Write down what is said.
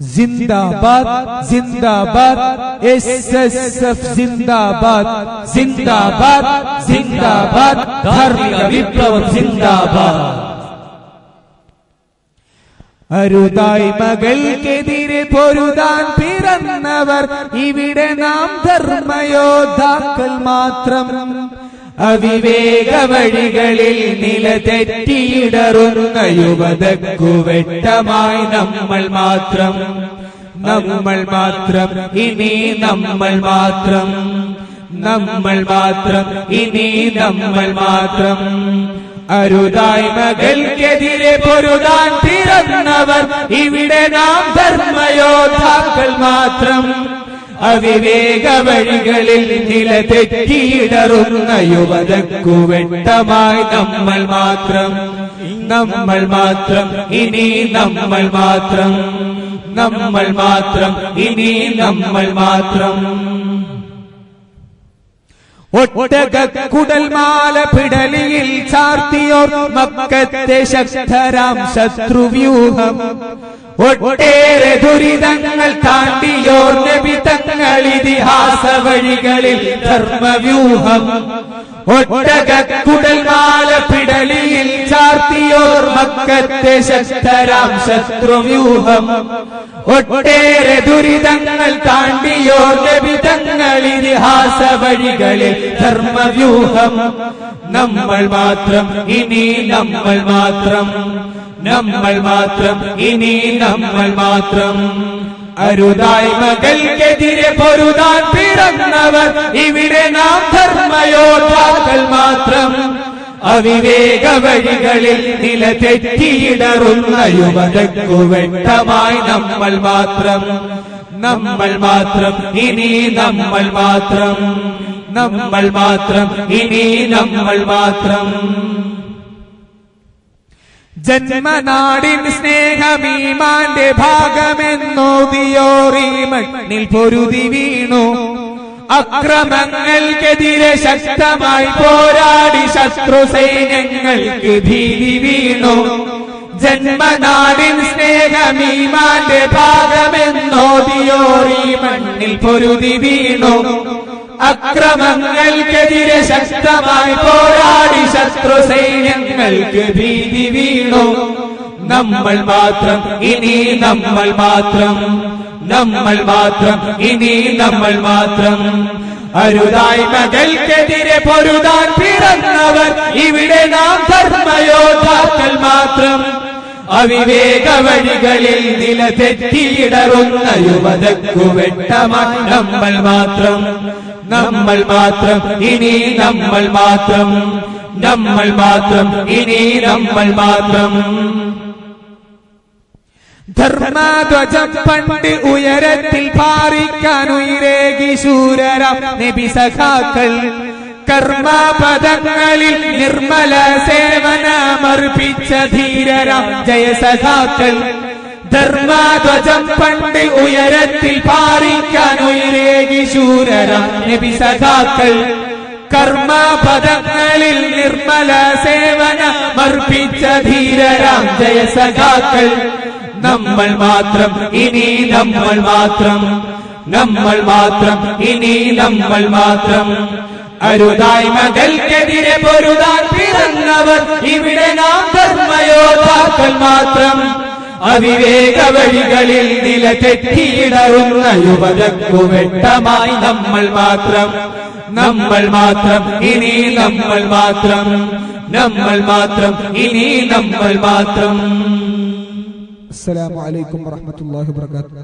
जिंदाबाद जिंदाबाद एसएसएफ जिंदाबाद जिंदाबाद जिंदाबाद ധാർമ്മിക വിപ്ലവം ജിന്ദാബാദ് അരുതായ്മകൾക്കെതിരെ പൊരുതാൻ പിറന്നവർ ഇവിടെ നാം ധർമ്മയോദ്ധാക്കൾ മാത്രം അവിവേക വഴികളിൽ നിലതെറ്റിയിടറുന്ന യുവതക്കു വെട്ടമായി നമ്മൾ മാത്രം. നമ്മൾ മാത്രം ഇനി നമ്മൾ മാത്രം. നമ്മൾ മാത്രം ഇനി നമ്മൾ മാത്രം. അരുതായ്മകൾക്കെതിരെ പൊരുതാൻ തിരന്നവർ ഇവിടെ നാം ധർമ്മയോദ്ധാക്കൾ മാത്രം. അവിവേക വഴികളിൽ നില തെറ്റിയിടറുന്ന യുവതക്കു വെട്ടമായി നമ്മൾ മാത്രം. നമ്മൾ മാത്രം ഇനി നമ്മൾ മാത്രം. നമ്മൾ മാത്രം ഇനി നമ്മൾ മാത്രം. ഒട്ടകുടൽമാല പിടലിയിൽ ചാർത്തിയോർ മക്കത്തെ ശക്തരാം ശത്രുവ്യൂഹം. ഒട്ടേറെ ദുരിതങ്ങൾ താണ്ടിയോർ നബി തങ്ങൾ ഇതിഹാസ വഴികളിൽ ധർമ്മവ്യൂഹം. ഒട്ടകുടൽമാല പിടലിയിൽ മക്കത്തെ ശക്തരാം ശത്രുവ്യൂഹം. ഒട്ടേറെ ദുരിതങ്ങൾ താണ്ടിയോർ ലഭിതങ്ങൾ തങ്ങൾ ഇതിഹാസ വഴികളിൽ ധർമ്മവ്യൂഹം. നമ്മൾ മാത്രം ഇനി നമ്മൾ മാത്രം. നമ്മൾ മാത്രം ഇനി നമ്മൾ മാത്രം. അരുതായ്മകൾക്കെതിരെ പൊരുതാൻ പിറന്നവർ ഇവിടെ നാം ധർമ്മയോദ്ധാക്കൾ മാത്രം. അവിവേക വഴികളിൽ നില തെറ്റിയിടറുന്ന യുവതക്കു വെട്ടമായി നമ്മൾ മാത്രം. നമ്മൾ മാത്രം ഇനി നമ്മൾ മാത്രം. നമ്മൾ മാത്രം ഇനി നമ്മൾ മാത്രം. ജന്മനാടിൻ സ്നേഹമീമാന്റെ ഭാഗമെന്നോതിയോറി മണ്ണിൽ പൊരുതി വീണു. അക്രമങ്ങൾക്കെതിരെ ശക്തമായി പോരാടി ശത്രു സൈന്യങ്ങൾക്ക് ഭീതി വീണു. ജന്മനാടിൻ സ്നേഹമീമാന്റെ ഭാഗമെന്നോതിയോറി മണ്ണിൽ പൊരുതി വീണു. അക്രമങ്ങൾക്കെതിരെ ശക്തമായി പോരാടി ശത്രു സൈന്യങ്ങൾക്ക് ഭീതി വീണു. നമ്മൾ മാത്രം ഇനി നമ്മൾ മാത്രം നമ്മൾ മാത്രം ഇനി നമ്മൾ മാത്രം. അരുതായ്മകൾക്കെതിരെ പൊരുതാൻ പിറന്നവർ ഇവിടെ നാം ധർമ്മയോദ്ധാക്കൾ മാത്രം. അവിവേക വഴികളിൽ നില തെറ്റിയിടറുന്ന യുവതക്കു വെട്ടമാണ് നമ്മൾ മാത്രം. നമ്മൾ മാത്രം ഇനി നമ്മൾ മാത്രം. നമ്മൾ മാത്രം ഇനി നമ്മൾ മാത്രം. ധർമ്മധ്വജം പണ്ട് ഉയരത്തിൽ പാറിക്കാനുയരേകി ശൂരരം നബി സഖാക്കൾ. കർമ്മപദങ്ങളിൽ നിർമ്മല സേവനമർപ്പിച്ച ധീരരാം ജയസഖാക്കൾ ധർമ്മധ്വജം പണ്ട് ഉയരത്തിൽ പാറിക്കാനുയരേകി ശൂരരാം നബി സഖാക്കൾ. കർമ്മപദങ്ങളിൽ നിർമ്മല സേവനമർപ്പിച്ച ധീരരാം ജയസഖാക്കൾ നമ്മൾ മാത്രം ഇനി നമ്മൾ മാത്രം. നമ്മൾ മാത്രം ഇനി നമ്മൾ മാത്രം. അരുതായ്മകൾക്കെതിരെ പൊരുതാൻ പിറന്നവർ ഇവിടെ നാം ധർമ്മയോധാക്കൾ മാത്രം. അവിവേക വഴികളിൽ നില തെറ്റിയിടറുന്ന യുവതക്കു വെട്ടമായി നമ്മൾ മാത്രം. നമ്മൾ മാത്രം ഇനി നമ്മൾ മാത്രം. നമ്മൾ മാത്രം ഇനി നമ്മൾ മാത്രം. അസ്സലാമു അലൈക്കും വറഹമത്തല്ലാഹി വബർകാത്തു